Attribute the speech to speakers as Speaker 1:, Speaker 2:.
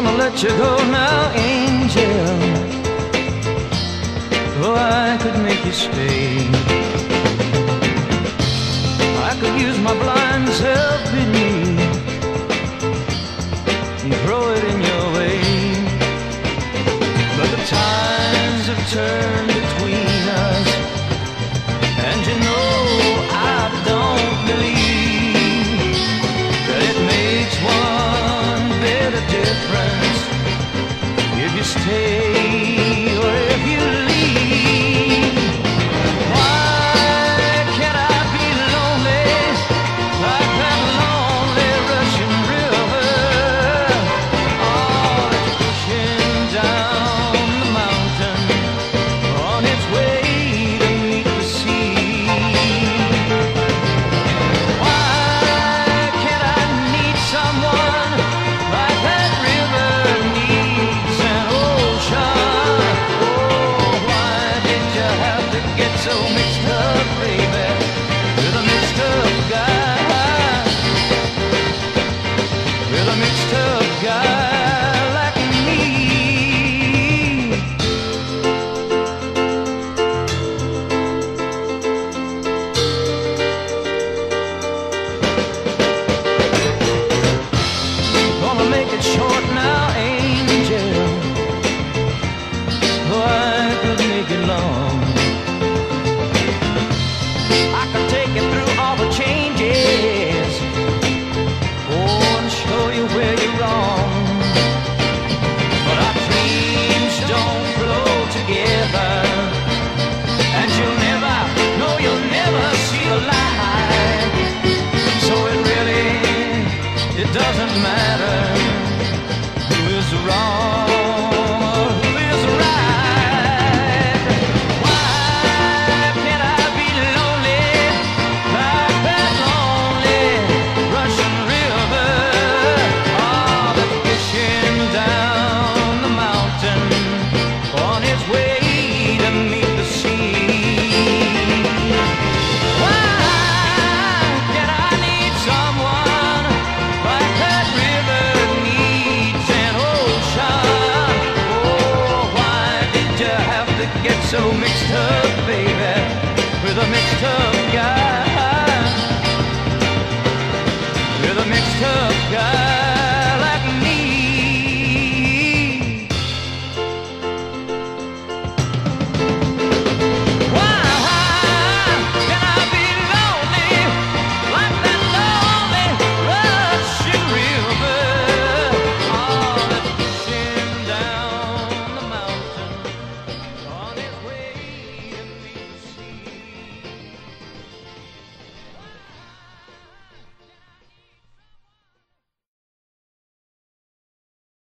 Speaker 1: Gonna let you go now, angel. Oh, I could make you stay. take baby, with a mixed up guy.